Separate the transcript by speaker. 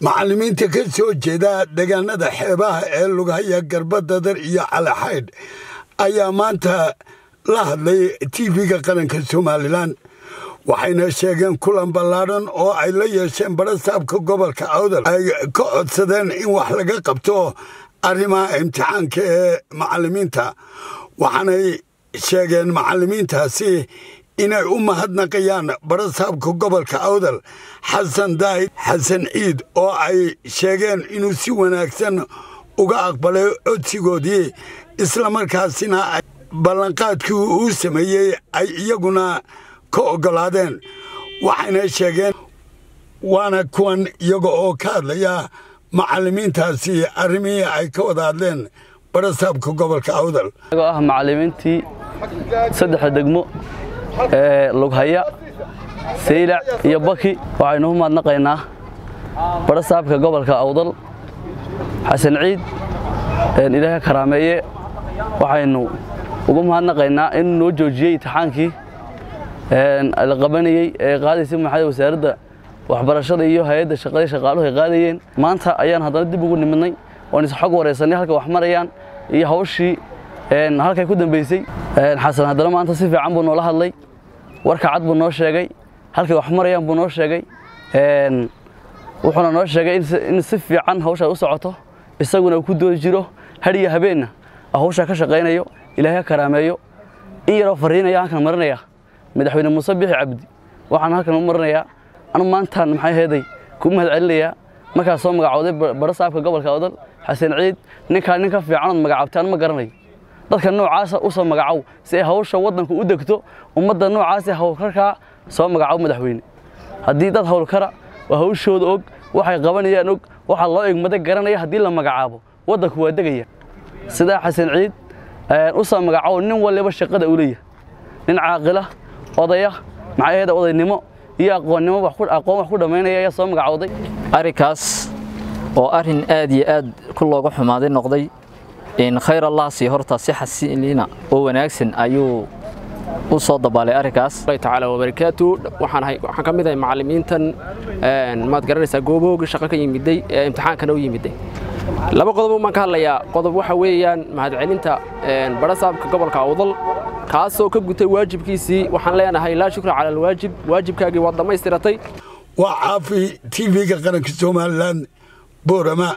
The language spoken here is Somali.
Speaker 1: macallimiinta ka soo jeeda deegaanada xeebaha ee lughaya garbadadar iyo calaxaydh ayaa maanta la hadlay tv-ga qaranka somalilan waxayna sheegeen kulan ballaadhan oo ay la yeesheen barasaabka gobolka awdal. Ay ka codsadeen in wax laga qabto arrimaha imtixaanka ee macallimiinta waxaanay sheegeen macallimiintaasi inay u mahadnaqayaan barasaabka gobolka awdal xasan daahid xasan ciid oo ay sheegeen inuu si wanaagsan uga aqbalay codsigoodii islamarkaasina ballanqaadkii uu sameeyey ay iyaguna ka oggolaadeen waxayna sheegeen waana kuwan iyaga oo ka hadlaya macallimiintaasi arrimihii ay ka wada hadleen barasaabka gobolka awdal.
Speaker 2: Ah macallimiintii saddexda degmo lughaya saylac iyo baki waxaynu u mahadnaqaynaa barasaabka gobolka awdal xasan ciid ilaahay karaameeye. Waxaynu ugu mahadnaqaynaa inuu noo joojiyey imtixaankii la qabanayey ee qaadaysay maxay wasaaradda waxbarashada iyo hay'adda shaqada shaqaaluhu ay qaadayeen. Maanta ayaan haddana dib ugu nimidnay oon is xog waraysanay halka wax marayaan iyo hawshii halkay ku dambaysay xasan haddana maanta si fiican buu noola hadlay warka cad buu noo sheegay halkay wax marayaan buu noo sheegay wuxuuna noo sheegay in si fiican hawshaa u socoto isaguna ku doodi jiro hadhiyo habeenna hawshaa ka shaqaynayo ilaahay ha karaameeyo in yaroo fariinaya halkan marinaya madaxweyne muuse bixi cabdi waxaan halkan u marinayaa anu maantaan maxay heeday ku mahad celinayaa markaa soo magacooday barasaabka gobolka odal xasan ciid ninkaa nin ka fiicanood magacabtaan ma garanayo dadka noocaasa u soo magacow si ay hawsha waddanku u degto ummadda noocaasa hawlkarkaa soo magacow madaxweyne. Haddii dad hawlkara waa hawshooda og waxay qabanayaan og waxaa loo egmada garanaya haddii la magacaabo. Waddanku waa degaya sidaa xasan ciid u soo magacow nin waliba shaqada u leeyahay. Nin caaqila odaya maxay odaynimo iyo aqoonnimo aqoon wax ku dhammaynaya ayaa soo magacowday.
Speaker 3: Arrinkaas oo arrin aad iyo aad ku looga xumaaday noqday khayr allah sii horta si xasiiliina oo wanaagsan ayuu u soo dabaalay arrinkaas.
Speaker 4: Tacaala wabarakaatu waxaan ahay waxaan ka mid ahay macallimiintan maad garanaysaa goobooga shaqo ka yimiday ee imtixaankana u yimiday laba qodob baan ka hadlayaa. Qodob waxa weeyaan mahadcelinta barasaabka gobolka awdal kaasoo ka gutay waajibkiisii. Waxaan leenahay laa shukra cala alwaajib. Waajibkaagii waad dhammaystiratay.
Speaker 1: Waa caafi tv-ga qaranka somalilan boorama